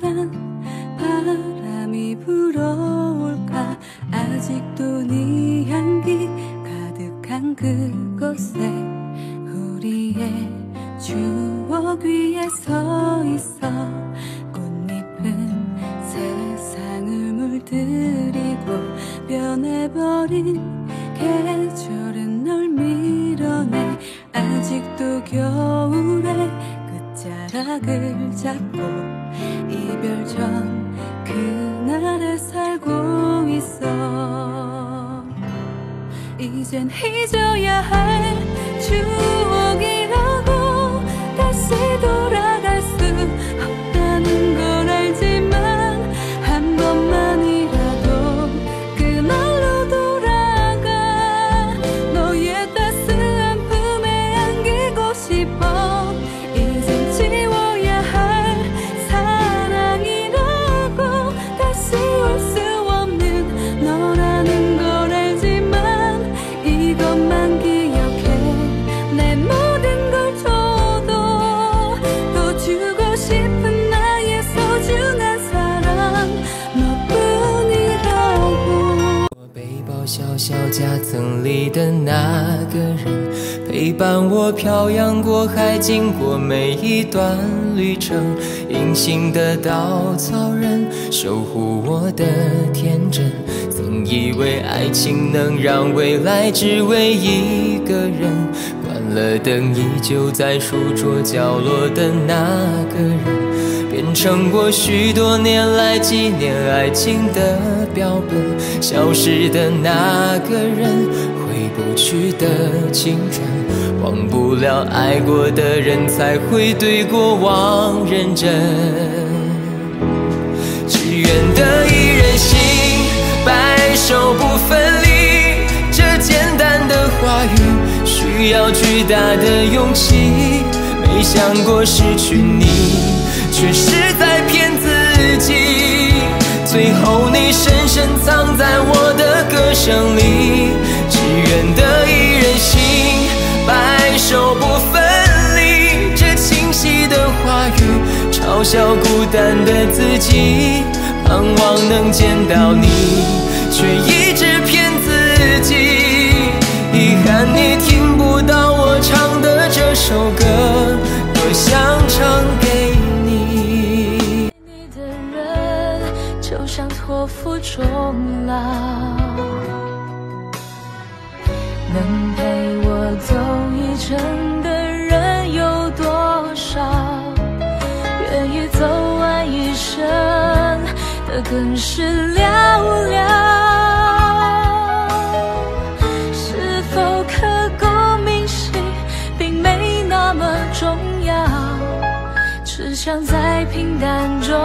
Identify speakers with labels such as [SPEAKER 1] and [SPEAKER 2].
[SPEAKER 1] 시원한 바람이 불어올까? 아직도 네 향기 가득한 그곳에 우리의 추억 위에 서 있어. 꽃잎은 세상을 물들이고 변해버린 계절은 널 밀어내. 아직도 겨울에 끝자락을 잡고 이별 전 그날에 살고 있어. 이젠 잊어야 할 추억이라고 다시 돌아갈 수 없다는 걸 알지만 한 번만이라도 그날로 돌아가 너의 따스한 품에 안기고 싶어
[SPEAKER 2] 小小夹层里的那个人，陪伴我漂洋过海，经过每一段旅程。隐形的稻草人，守护我的天真。曾以为爱情能让未来只为一个人，关了灯依旧在书桌角落的那个人。变成我许多年来纪念爱情的标本，消失的那个人，回不去的青春，忘不了爱过的人，才会对过往认真。只愿得一人心，白首不分离。这简单的话语，需要巨大的勇气。没想过失去你，却是在骗自己。最后你深深藏在我的歌声里。只愿得一人心，白首不分离。这清晰的话语，嘲笑孤单的自己。盼望能见到你，却一
[SPEAKER 1] 像托付终老，能陪我走一程的人有多少？愿意走完一生的更是寥寥。是否刻骨铭心，并没那么重要。只想在平淡中